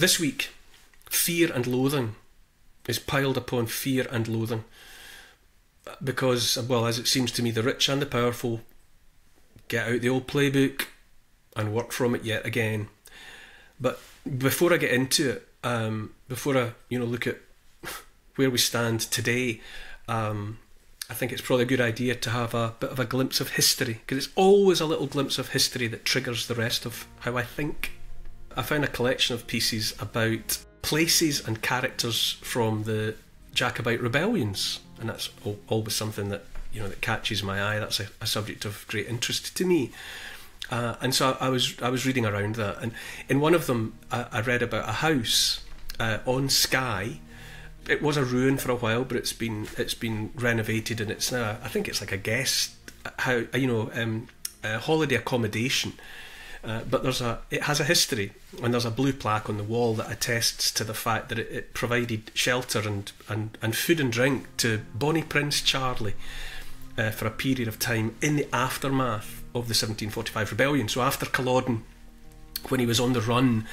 this week, fear and loathing is piled upon fear and loathing because, well, as it seems to me, the rich and the powerful get out the old playbook and work from it yet again. But before I get into it, um, before I you know look at where we stand today, um, I think it's probably a good idea to have a bit of a glimpse of history because it's always a little glimpse of history that triggers the rest of how I think. I found a collection of pieces about places and characters from the Jacobite rebellions, and that's always something that you know that catches my eye. That's a, a subject of great interest to me. Uh, and so I, I, was I was reading around that, and in one of them I, I read about a house uh, on Skye. It was a ruin for a while, but it's been it's been renovated, and it's now I think it's like a guest how you know um, holiday accommodation. Uh, but there's a it has a history, and there's a blue plaque on the wall that attests to the fact that it, it provided shelter and, and, and food and drink to Bonnie Prince Charlie uh, for a period of time in the aftermath of the 1745 rebellion. So after Culloden, when he was on the run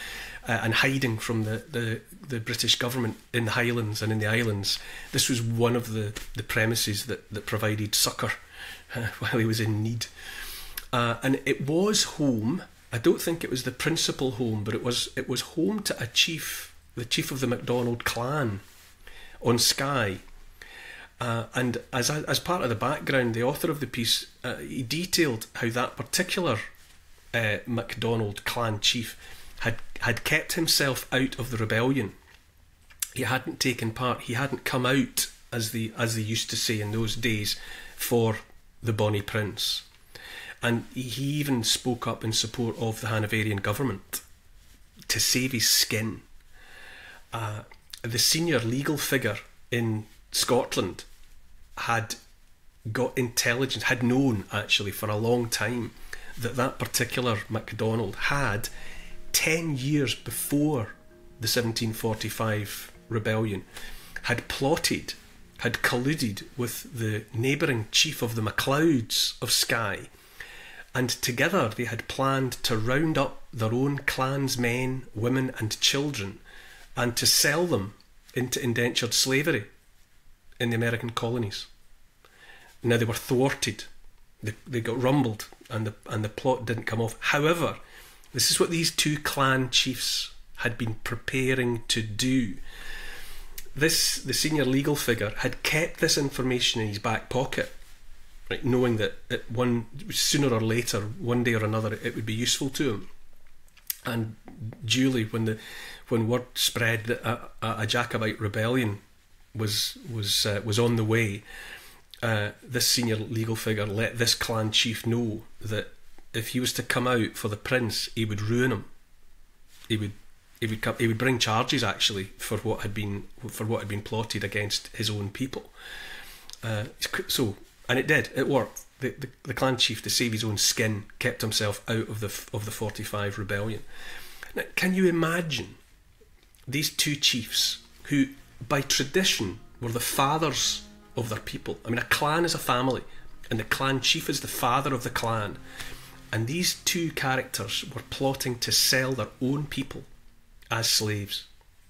uh, and hiding from the, the, the, British government in the Highlands and in the islands, this was one of the, the premises that, that provided succour while he was in need. Uh, and it was home. I don't think it was the principal home, but it was it was home to a chief, the chief of the MacDonald clan, on Skye, uh, and as as part of the background, the author of the piece uh, he detailed how that particular uh, MacDonald clan chief had had kept himself out of the rebellion. He hadn't taken part. He hadn't come out, as the as they used to say in those days, for the Bonnie Prince. And he even spoke up in support of the Hanoverian government to save his skin. Uh, the senior legal figure in Scotland had got intelligence, had known actually for a long time that that particular MacDonald had 10 years before the 1745 rebellion had plotted, had colluded with the neighbouring chief of the MacLeods of Skye, and together they had planned to round up their own clan's men, women, and children and to sell them into indentured slavery in the American colonies. Now they were thwarted. They, they got rumbled and the, and the plot didn't come off. However, this is what these two clan chiefs had been preparing to do. This, the senior legal figure, had kept this information in his back pocket, right, knowing that it one sooner or later, one day or another, it would be useful to him. And duly, when the when word spread that a, a, a Jacobite rebellion was was uh, was on the way, uh, this senior legal figure let this clan chief know that if he was to come out for the prince, he would ruin him. He would he would come, he would bring charges actually for what had been for what had been plotted against his own people. Uh, so and it did it worked. The, the, the clan chief, to save his own skin, kept himself out of the of the forty five rebellion. Now, can you imagine these two chiefs who by tradition, were the fathers of their people. I mean, a clan is a family, and the clan chief is the father of the clan. And these two characters were plotting to sell their own people as slaves,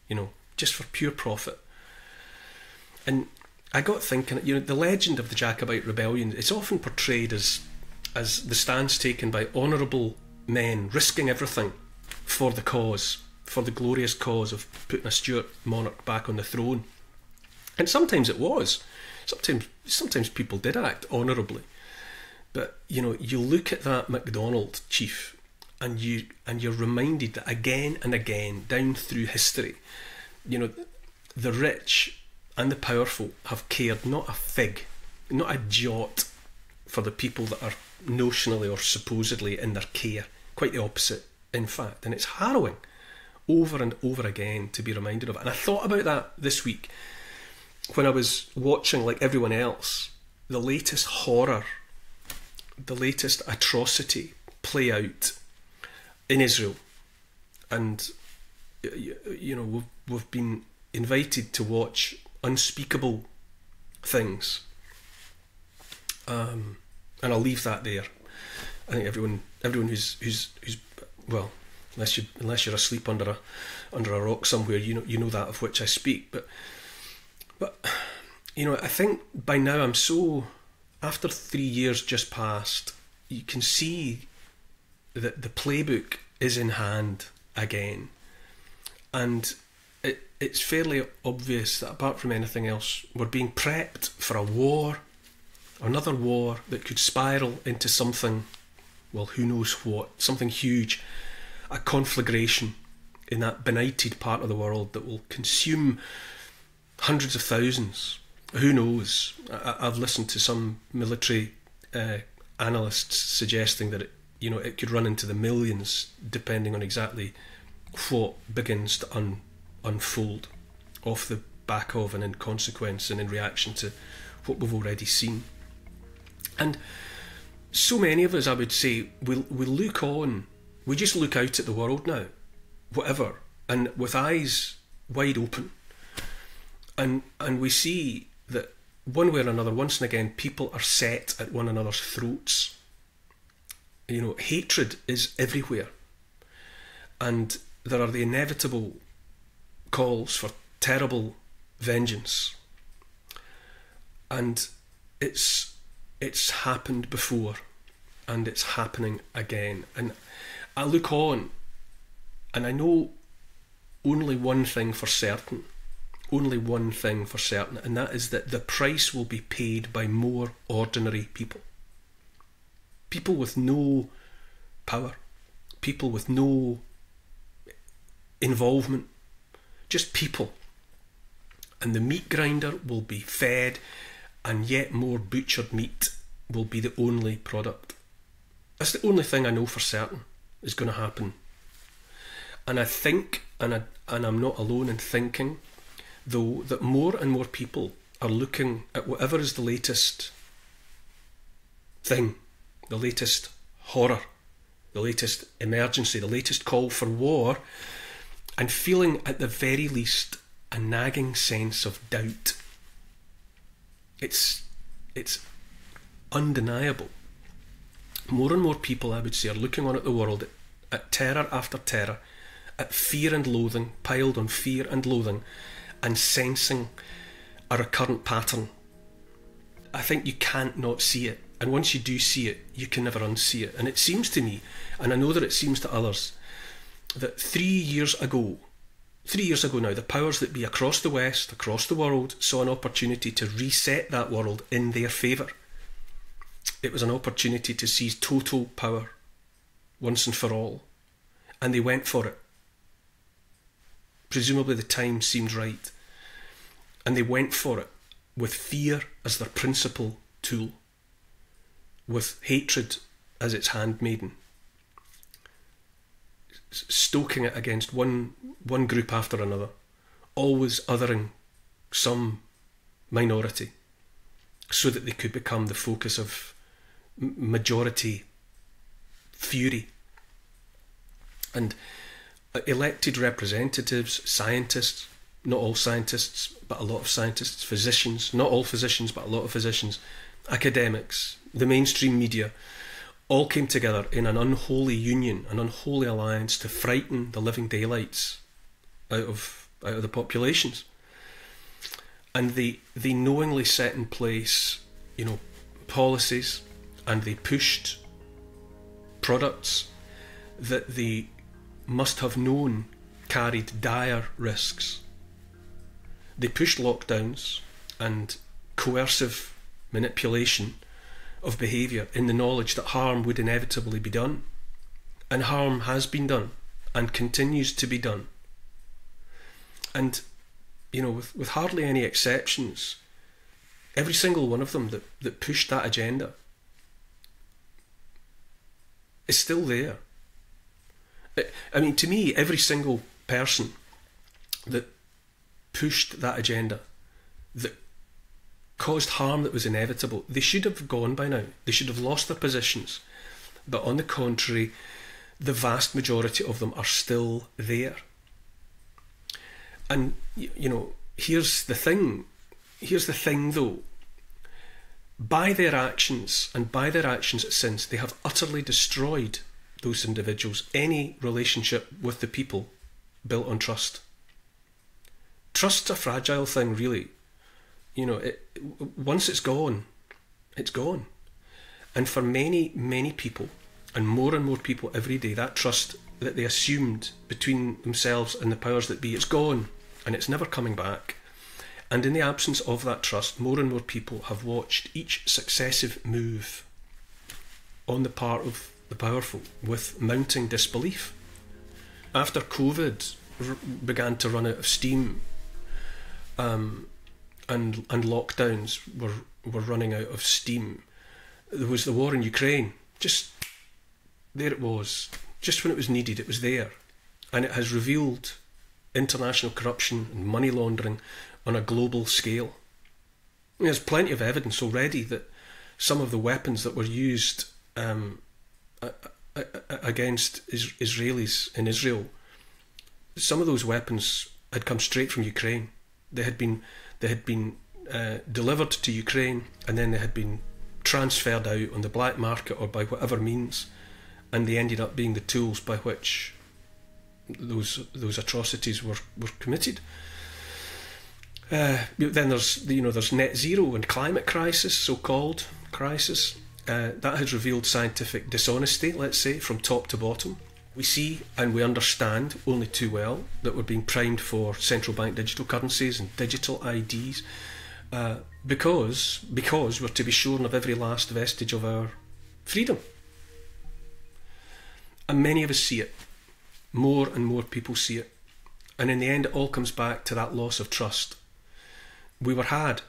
you know, just for pure profit. And I got thinking, you know, the legend of the Jacobite rebellion, it's often portrayed as as the stance taken by honourable men risking everything for the cause for the glorious cause of putting a Stuart monarch back on the throne. And sometimes it was. Sometimes sometimes people did act honourably. But you know, you look at that MacDonald chief and you and you're reminded that again and again down through history, you know, the rich and the powerful have cared not a fig, not a jot for the people that are notionally or supposedly in their care. Quite the opposite, in fact. And it's harrowing over and over again to be reminded of. it. And I thought about that this week when I was watching, like everyone else, the latest horror, the latest atrocity play out in Israel. And, you know, we've, we've been invited to watch unspeakable things. Um, and I'll leave that there. I think everyone, everyone who's who's who's well, unless you unless you're asleep under a under a rock somewhere. You know you know that of which I speak. But but you know I think by now I'm so after three years just passed, you can see that the playbook is in hand again, and it's fairly obvious that apart from anything else, we're being prepped for a war, another war that could spiral into something, well, who knows what, something huge, a conflagration in that benighted part of the world that will consume hundreds of thousands. Who knows? I, have listened to some military uh, analysts suggesting that it, you know it could run into the millions, depending on exactly what begins to un, unfold off the back of and in consequence and in reaction to what we've already seen. And so many of us, I would say, we, will look on. We just look out at the world now, whatever, and with eyes wide open, and and we see that one way or another, once and again, people are set at one another's throats. You know, hatred is everywhere, and there are the inevitable calls for terrible vengeance. And it's it's happened before and it's happening again. And I look on and I know only one thing for certain. Only one thing for certain, and that is that the price will be paid by more ordinary people. People with no power, people with no involvement, just people. And the meat grinder will be fed, and yet more butchered meat will be the only product. That's the only thing I know for certain is going to happen. And I think, and, I, and I'm not alone in thinking, though, that more and more people are looking at whatever is the latest thing, the latest horror, the latest emergency, the latest call for war, and feeling at the very least a nagging sense of doubt. It's it's undeniable. More and more people, I would say, are looking on at the world at, at terror after terror, at fear and loathing, piled on fear and loathing, and sensing a recurrent pattern. I think you can't not see it. And once you do see it, you can never unsee it. And it seems to me, and I know that it seems to others, that three years ago, three years ago now, the powers that be across the West, across the world, saw an opportunity to reset that world in their favour. It was an opportunity to seize total power once and for all, and they went for it. Presumably, the time seemed right, and they went for it with fear as their principal tool, with hatred as its handmaiden stoking it against one one group after another, always othering some minority, so that they could become the focus of majority fury. And uh, elected representatives, scientists, not all scientists, but a lot of scientists, physicians, not all physicians, but a lot of physicians, academics, the mainstream media, all came together in an unholy union, an unholy alliance to frighten the living daylights out of out of the populations. And they they knowingly set in place, you know, policies and they pushed products that they must have known carried dire risks. They pushed lockdowns and coercive manipulation of behaviour in the knowledge that harm would inevitably be done. And harm has been done and continues to be done. And, you know, with, with hardly any exceptions, every single one of them that, that pushed that agenda is still there. I mean, to me, every single person that pushed that agenda, that caused harm that was inevitable. They should have gone by now. They should have lost their positions. But on the contrary, the vast majority of them are still there. And, you know, here's the thing. Here's the thing though. By their actions and by their actions since, they have utterly destroyed those individuals, any relationship with the people built on trust. Trust's a fragile thing, really. You know, it, once it's gone, it's gone. And for many, many people, and more and more people every day, that trust that they assumed between themselves and the powers that be, it's gone and it's never coming back. And in the absence of that trust, more and more people have watched each successive move on the part of the powerful with mounting disbelief. After COVID began to run out of steam um, and, and lockdowns were, were running out of steam, there was the war in Ukraine. Just there it was. Just when it was needed, it was there. And it has revealed international corruption and money laundering on a global scale. There's plenty of evidence already that some of the weapons that were used um, against Israelis in Israel, some of those weapons had come straight from Ukraine. They had been they had been uh, delivered to Ukraine and then they had been transferred out on the black market or by whatever means, and they ended up being the tools by which those those atrocities were, were committed. Uh, then there's you know there's net zero and climate crisis, so called crisis. Uh, that has revealed scientific dishonesty, let's say, from top to bottom. We see and we understand only too well that we're being primed for central bank digital currencies and digital IDs uh, because because we're to be shorn of every last vestige of our freedom. And many of us see it. More and more people see it. And in the end, it all comes back to that loss of trust. We were had,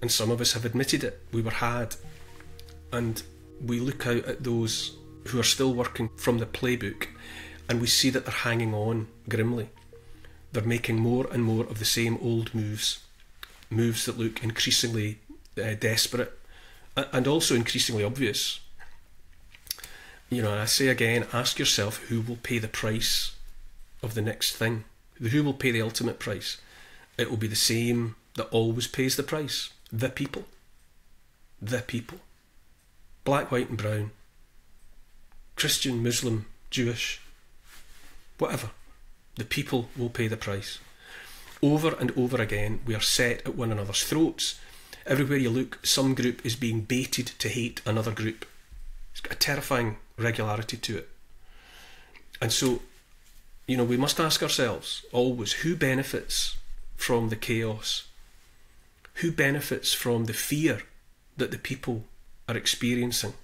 and some of us have admitted it. We were had. And we look out at those who are still working from the playbook and we see that they're hanging on grimly. They're making more and more of the same old moves, moves that look increasingly uh, desperate and also increasingly obvious. You know, I say again, ask yourself who will pay the price of the next thing. Who will pay the ultimate price? It will be the same that always pays the price the people. The people. Black, white, and brown. Christian, Muslim, Jewish, whatever. The people will pay the price. Over and over again, we are set at one another's throats. Everywhere you look, some group is being baited to hate another group. It's got a terrifying regularity to it. And so, you know, we must ask ourselves always who benefits from the chaos? Who benefits from the fear that the people are experiencing?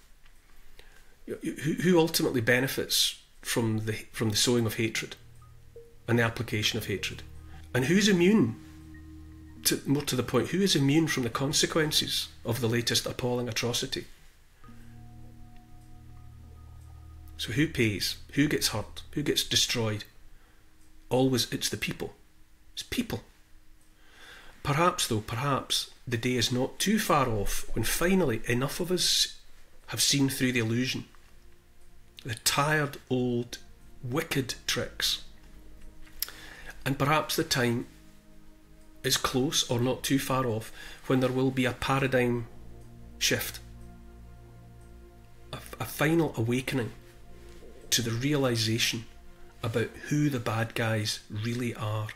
Who, ultimately benefits from the, from the sowing of hatred and the application of hatred? And who's immune? To, more to the point, who is immune from the consequences of the latest appalling atrocity? So who pays? Who gets hurt? Who gets destroyed? Always it's the people. It's people. Perhaps, though, perhaps the day is not too far off when finally enough of us have seen through the illusion, the tired old wicked tricks. And perhaps the time is close or not too far off when there will be a paradigm shift, a, a final awakening to the realization about who the bad guys really are.